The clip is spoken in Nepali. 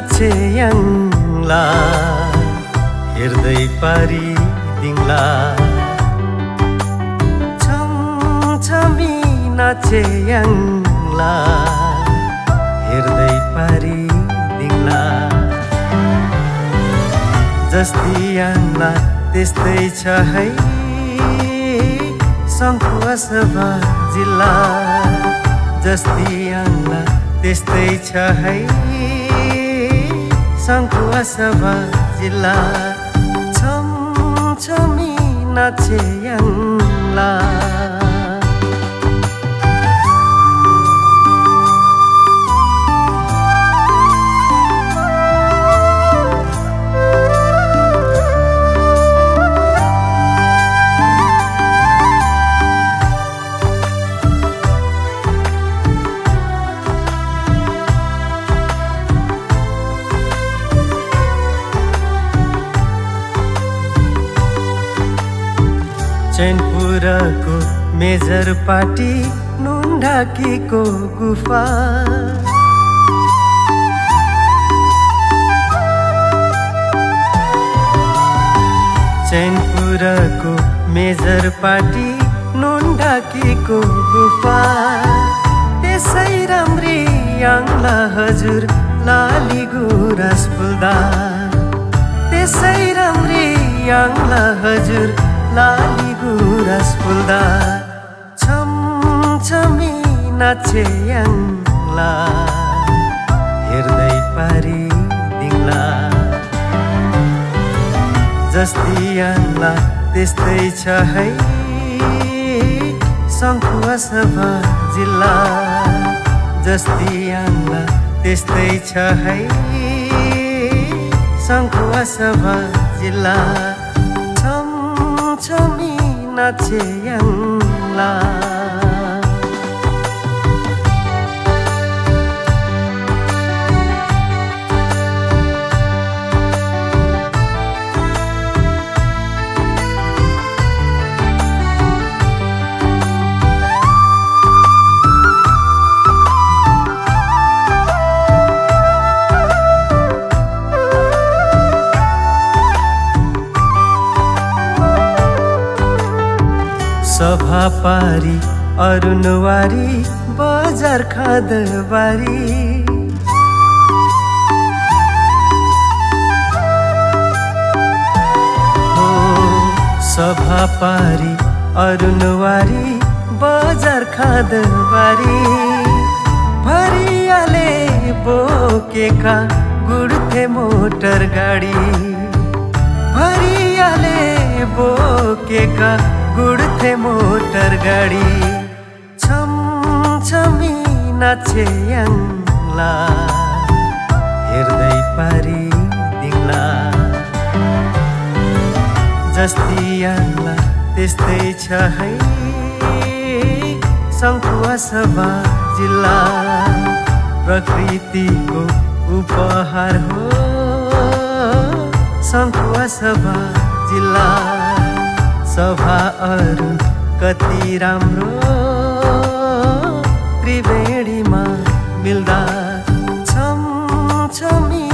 नाचेयङला हेर्दै पारी दिङला छम नाचेयङला हेर्दै पारी दिङला जस्ती त्यस्तै छ है सङ्खुवा जिल्ला। जस्ती आङ्ला त्यस्तै छ है। सङ्खुवा जिल्ला। छम छमी नाचेयङला चैनपुरको मेजर पार्टी नुन्डाकीको गुफा। चैनपुरको मेजर पार्टी नुन्डाकीको गुफा। त्यसै राम्री आङ्ला हजुर लाली गुराँस फुल्दा त्यसै राम्री आङ्ला हजुर लाली गुराँस फुल्दा छम छमी नाचे याङ्ला। हेर्दै पारी दिङ्ला जस्ती त्यस्तै छ है। सङ्खुवा जिल्ला। जस्ती याङ्ला त्यस्तै छ है। सङ्खुवा जिल्ला। छम छमी नाचे पारी अरुणवारी बजार खादबारी हो सभा पारी अरुणवारी बजार खादबारी भरियाले बोकेका गुड्थे मोटर गाडी। भरियाले बोकेका गुड्थे मोटर गाडी। छम छमी नाचे याङ्ला हेर्दै पारी दिङ्ला जस्ती याङ्ला त्यस्तै छ है। सङ्खुवा सभा जिल्ला। प्रकृतिको उपहार हो। सङ्खुवा सभा जिल्ला सभा अरू कति राम्रो? त्रिवेणीमा मिल्दा छम छमी